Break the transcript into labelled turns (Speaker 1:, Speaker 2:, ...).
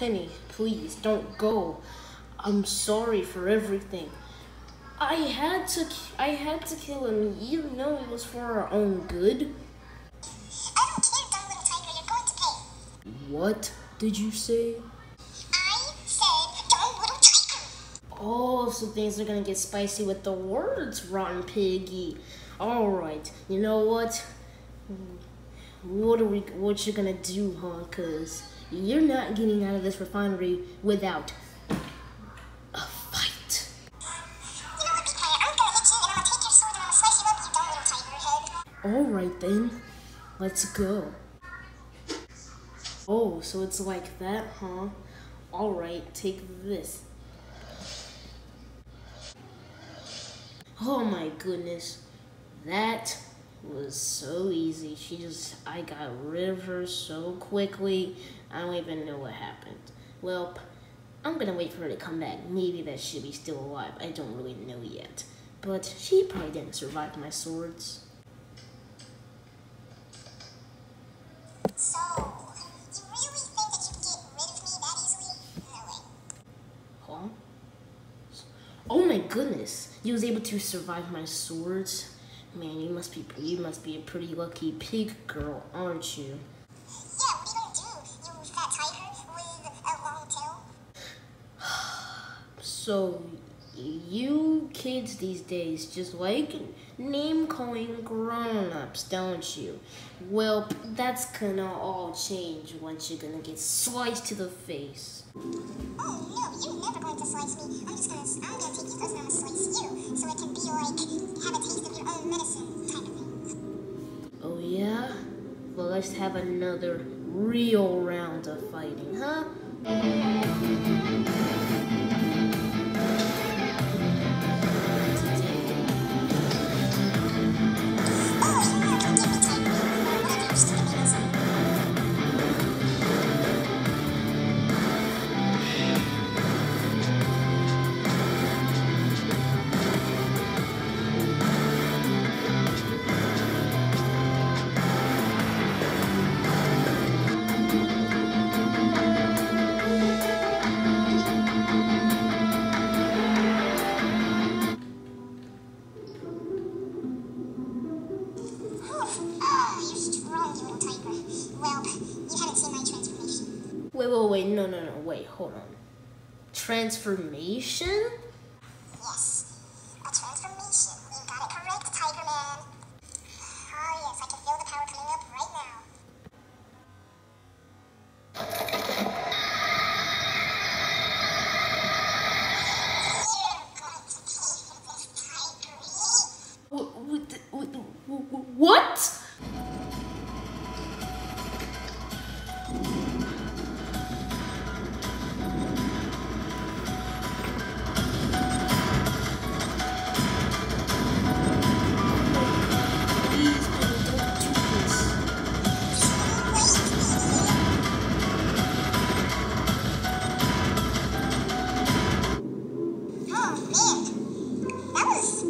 Speaker 1: Penny, please don't go. I'm sorry for everything. I had to I had to kill him. You know it was for our own good.
Speaker 2: I don't care, dumb little tiger. You're going to pay.
Speaker 1: What did you say?
Speaker 2: I said, dumb little tiger.
Speaker 1: Oh, so things are gonna get spicy with the words, rotten piggy. All right, you know what? What are we? What you gonna do, huh? Cause you're not getting out of this refinery without a fight. All right then, let's go. Oh, so it's like that, huh? All right, take this. Oh my goodness, that was so easy. She just, I got rid of her so quickly. I don't even know what happened. Well, I'm gonna wait for her to come back. Maybe that she'll be still alive. I don't really know yet. But she probably didn't survive my swords.
Speaker 2: So, you really think that you get rid of me that easily? No way.
Speaker 1: Huh? Oh my goodness! You was able to survive my swords. Man, you must be you must be a pretty lucky pig girl, aren't you?
Speaker 2: Yeah, what are you gonna do, you fat tiger with a long tail?
Speaker 1: So, you kids these days just like name calling grown ups, don't you? Well, that's gonna all change once you're gonna get sliced to the face.
Speaker 2: Oh no, you're never going to slice me. I'm just gonna, I'm gonna take you first and I'm gonna slice you, so it can be like, have a taste of your own
Speaker 1: let's have another real round of fighting, huh? Wait, wait, wait, no, no, no, wait, hold on. Transformation?
Speaker 2: Yes, Oh man, that was